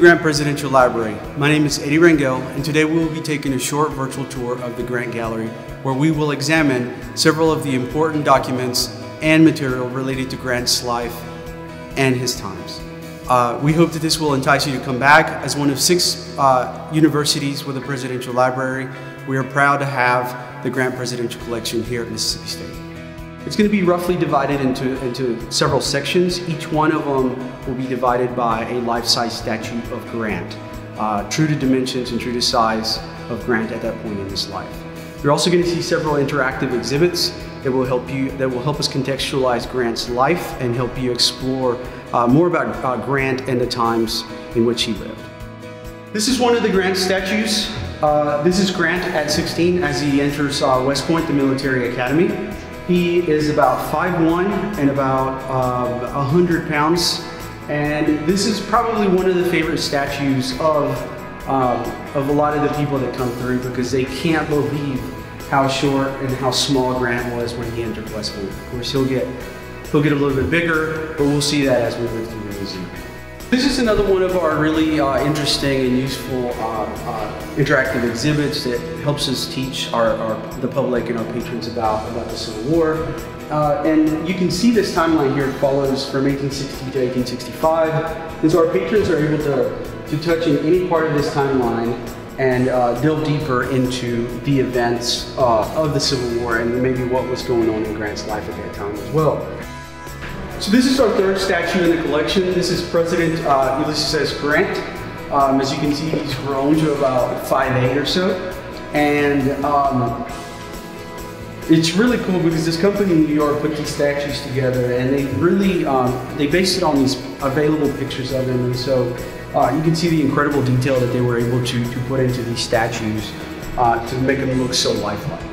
Grant Presidential Library. My name is Eddie Rangel, and today we will be taking a short virtual tour of the Grant Gallery, where we will examine several of the important documents and material related to Grant's life and his times. Uh, we hope that this will entice you to come back. As one of six uh, universities with a presidential library, we are proud to have the Grant Presidential Collection here at Mississippi State. It's going to be roughly divided into, into several sections. Each one of them will be divided by a life-size statue of Grant, uh, true to dimensions and true to size of Grant at that point in his life. You're also going to see several interactive exhibits that will help you that will help us contextualize Grant's life and help you explore uh, more about uh, Grant and the times in which he lived. This is one of the Grant statues. Uh, this is Grant at 16 as he enters uh, West Point, the military academy. He is about 5'1 and about um, 100 pounds. And this is probably one of the favorite statues of, um, of a lot of the people that come through because they can't believe how short and how small Grant was when he entered West Point. Of course, he'll get, he'll get a little bit bigger, but we'll see that as we move through the museum. This is another one of our really uh, interesting and useful uh, uh, interactive exhibits that helps us teach our, our, the public and our patrons about, about the Civil War. Uh, and you can see this timeline here. Follows from 1860 to 1865. And so our patrons are able to, to touch in any part of this timeline and uh, delve deeper into the events uh, of the Civil War and maybe what was going on in Grant's life at that time as well. So this is our third statue in the collection. This is President uh, Ulysses S. Grant. Um, as you can see, he's grown to about 5'8 or so. And um, it's really cool because this company in New York put these statues together and they really, um, they based it on these available pictures of him. And so uh, you can see the incredible detail that they were able to, to put into these statues uh, to make them look so lifelike.